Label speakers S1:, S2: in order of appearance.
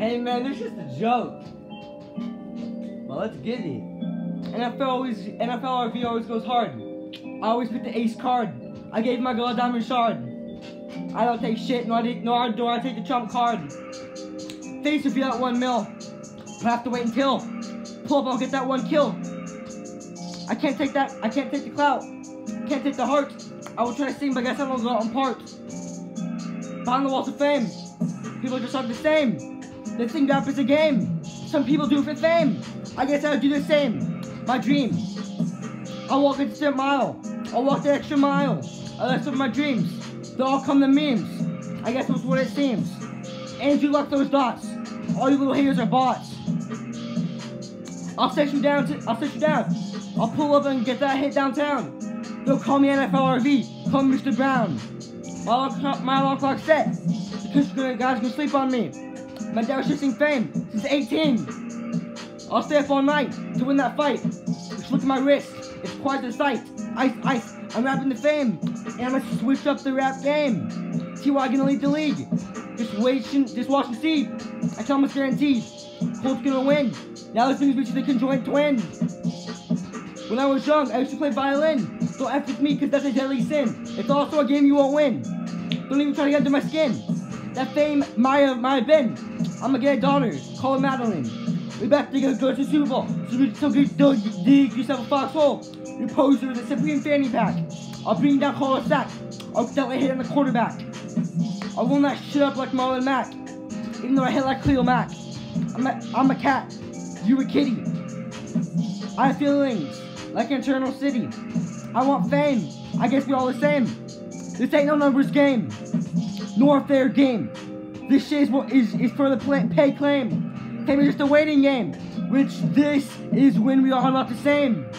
S1: Hey man, this is just a joke. Well, let's get it. NFL always, NFL RV always goes hard. I always pick the ace card. I gave my girl a diamond shard. I don't take shit, nor, I, nor do I take the trump card. Face if you at one mil. I have to wait until. Pull up, I'll get that one kill. I can't take that, I can't take the clout. Can't take the heart. I will try to sing, but I guess I don't go on part. Behind the walls of fame, people just aren't the same. They think rap is a game. Some people do it for fame. I guess I'll do the same. My dream. I'll walk a distant mile. I'll walk the extra mile. I left of my dreams. They all come to memes. I guess that's what it seems. Andrew left those dots. All you little haters are bots. I'll set you down. To, I'll set you down. I'll pull up and get that hit downtown. They'll call me NFL RV. Call me Mr. Brown. My alarm clock, set. Because guys gonna sleep on me. My dad was chasing fame since 18. I'll stay up all night to win that fight. Just look at my wrist. It's quite the sight. Ice, ice. I'm rapping the fame. And I'm gonna switch up the rap game. I gonna lead the league. Just wait, just watch and see. I tell them it's guaranteed. Colts gonna win. Now this me to the conjoined twins. When I was young, I used to play violin. Don't F with me, cause that's a deadly sin. It's also a game you won't win. Don't even try to get under my skin. That fame might have, might get a daughter, call her Madeline. We back to go to the Super Bowl. So we so good dig yourself a foxhole. You poser with a Cyprian fanny pack. I'll bring down Carlos Sack. I'll definitely hit on the quarterback. I will not shit up like Marlon Mack. Even though I hit like Khalil Mack. I'm a, I'm a cat. You a kitty. I have feelings like Eternal City. I want fame. I guess we all the same. This ain't no numbers game, nor a fair game. This shit is, what is, is for the play, pay claim. Is just a waiting game, which this is when we are not the same.